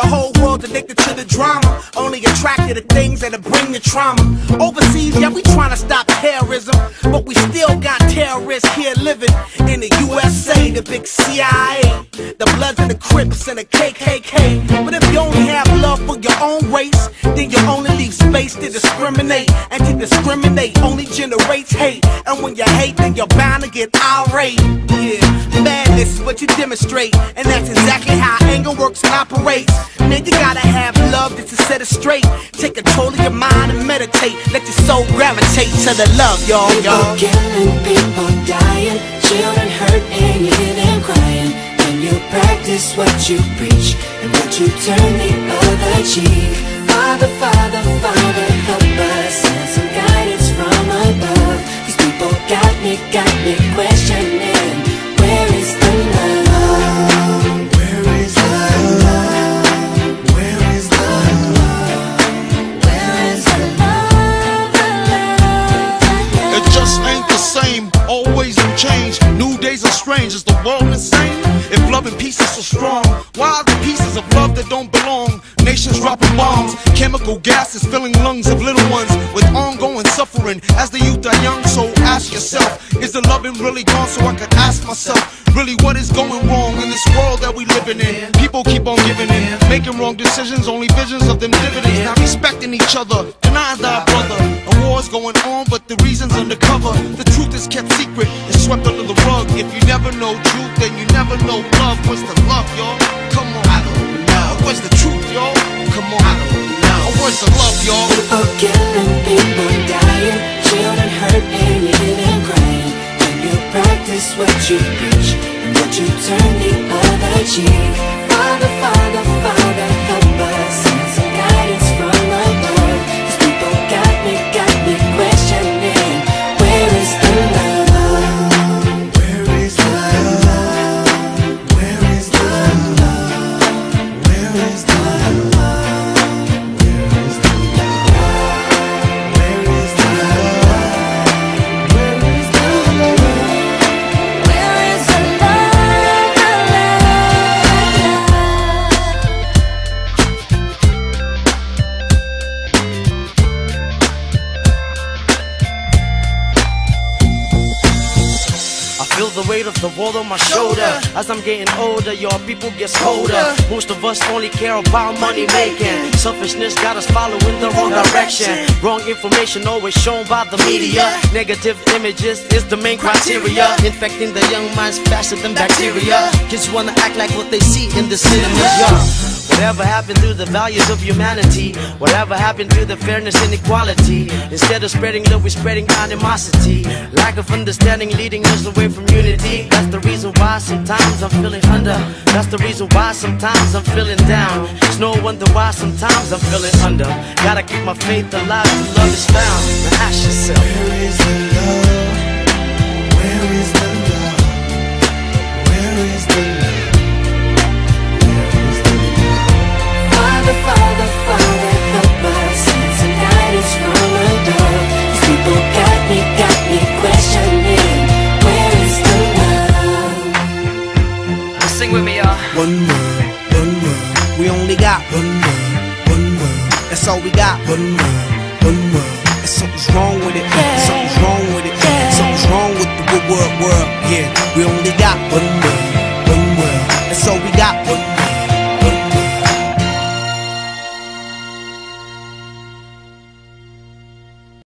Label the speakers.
Speaker 1: the whole world addicted to the drama. Only attracted to things that'll bring the trauma. Overseas, yeah, we trying to stop terrorism. But we still got terrorists here living in the USA, the big CIA. The Bloods and the Crips and the KKK. But if you only have love for your own race, then you only leave space to discriminate. And to discriminate only generates hate. And when you hate, then you're bound to get irate. Yeah madness is what you demonstrate, and that's exactly how anger works and operates. Man, you gotta have love just to set it straight. Take control of your mind and meditate. Let your soul gravitate to the love, y'all, y'all.
Speaker 2: People killing, people dying, children hurt and you hear them crying. When you practice what you preach and what you turn the other cheek. Father, Father, Father, help us send some guidance from above. These people got me, got me questioning.
Speaker 3: Same, always in change. New days are strange, is the world insane? If love and peace is so strong, why are the pieces of love that don't belong? Nations dropping bombs, chemical gases filling lungs of little ones with ongoing suffering. As the youth are young, so ask yourself, is the loving really gone? So I could ask myself, really what is going wrong in this world that we living in? People keep on giving in, making wrong decisions, only visions of them dividends. Not respecting each other, denying thy brother. Kept secret and swept under the rug. If you never know truth, then you never know love. What's the love, y'all? Come on. I don't know. Where's the truth, y'all? Come on. I don't know. Where's the love, y'all?
Speaker 2: People killing, people
Speaker 4: weight of the world on my shoulder. As I'm getting older, your people get colder. Most of us only care about money making. Selfishness got us following the wrong direction. Wrong information always shown by the media. Negative images is the main criteria. Infecting the young minds faster than bacteria. Kids wanna act like what they see in the cinemas. Yeah. Whatever happened to the values of humanity? Whatever happened to the fairness and equality? Instead of spreading love, we're spreading animosity. Lack of understanding leading us away from unity. That's the reason why sometimes I'm feeling under. That's the reason why sometimes I'm feeling down. It's no wonder why sometimes I'm feeling under. Gotta keep my faith alive love is found. Ask yourself.
Speaker 2: Where is the love? one world, one world. We only got one world, one world. That's all we got, one world, one world. And something's wrong with it, yeah. something's wrong with it, yeah. something's
Speaker 4: wrong with the
Speaker 1: good world, world. Yeah, we only got one world.